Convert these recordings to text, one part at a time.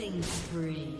Killing spree.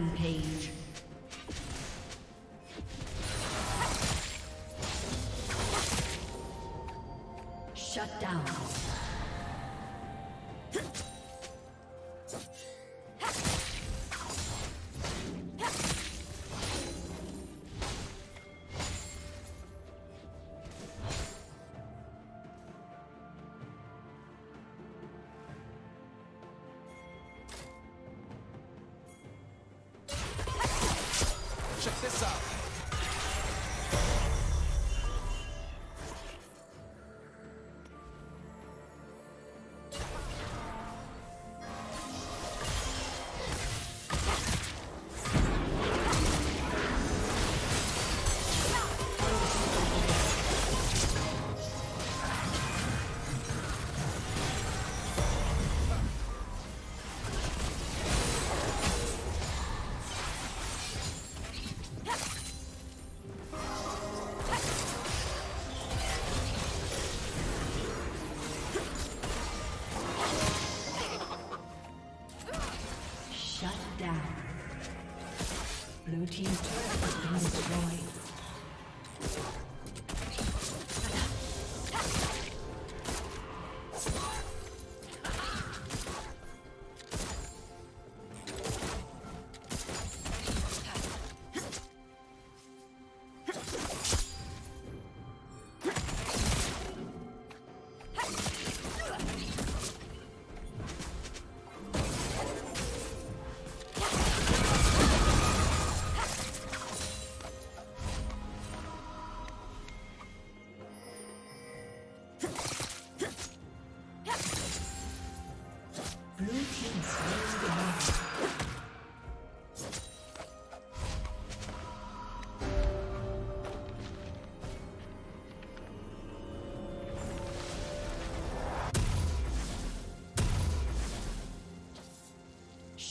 Rampage. Shut down. Check this out.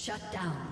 Shut down.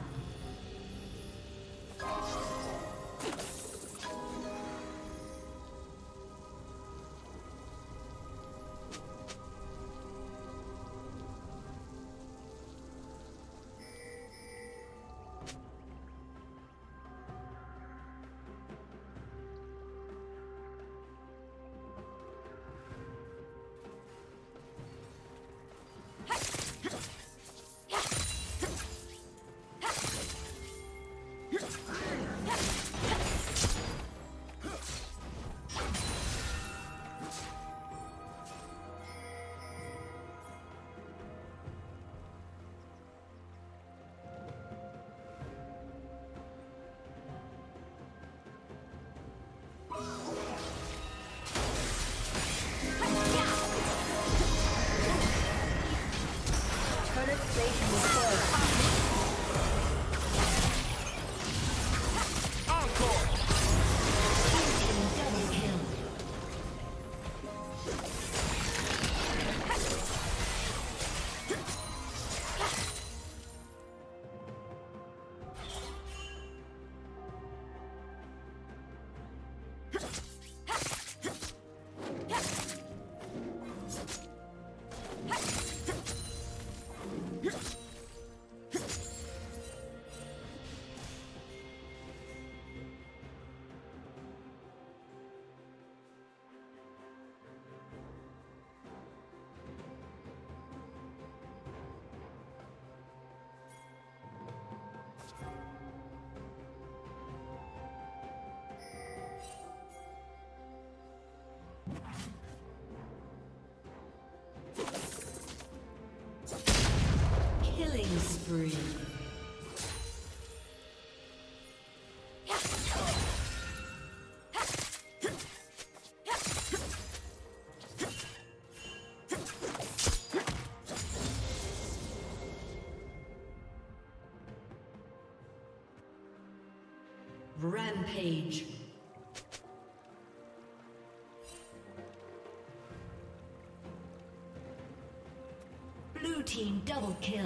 Spree. Rampage. Blue team double kill.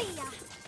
See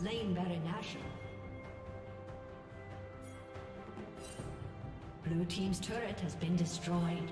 slain Baron Nashor. Blue team's turret has been destroyed.